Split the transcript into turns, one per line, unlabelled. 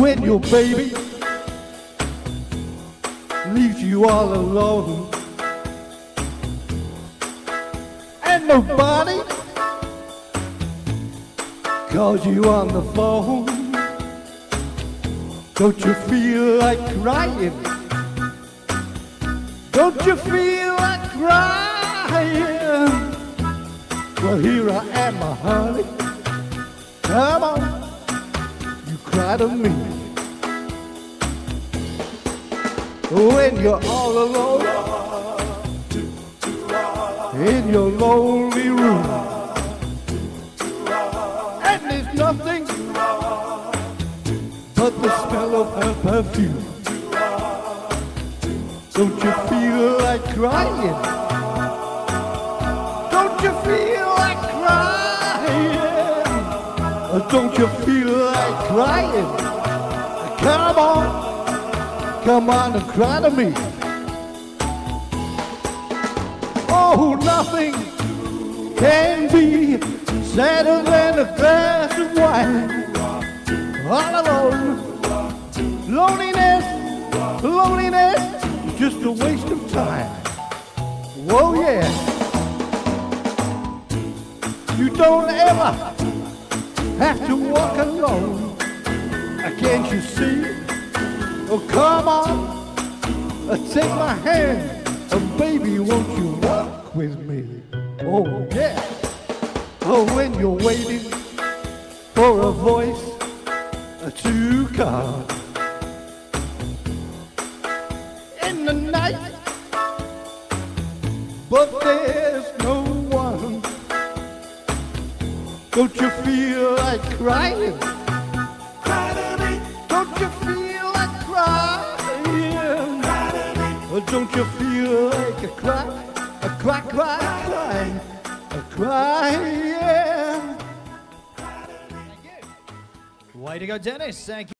when your baby leaves you all alone and nobody calls you on the phone. Don't you feel like crying? Don't you feel like crying? Well, here I am, my honey. Come on, cry to me. When you're all alone in your lonely room, and there's nothing but the smell of her perfume. Don't you feel like crying? Don't you feel like crying? Don't you feel crying? Come on, come on and cry to me. Oh, nothing can be sadder than a glass of wine. All alone, loneliness, loneliness, just a waste of time. Whoa, yeah. You don't ever have to walk alone. Can't you see? Oh, come on, uh, take my hand. Oh, baby, won't you walk with me? Oh, yeah. Oh, when you're waiting for a voice uh, to come in the night, but there's no one. Don't you feel like crying? Don't you feel like a cry, a cry, cry, crying, a crying?
Way to go, Dennis. Thank you.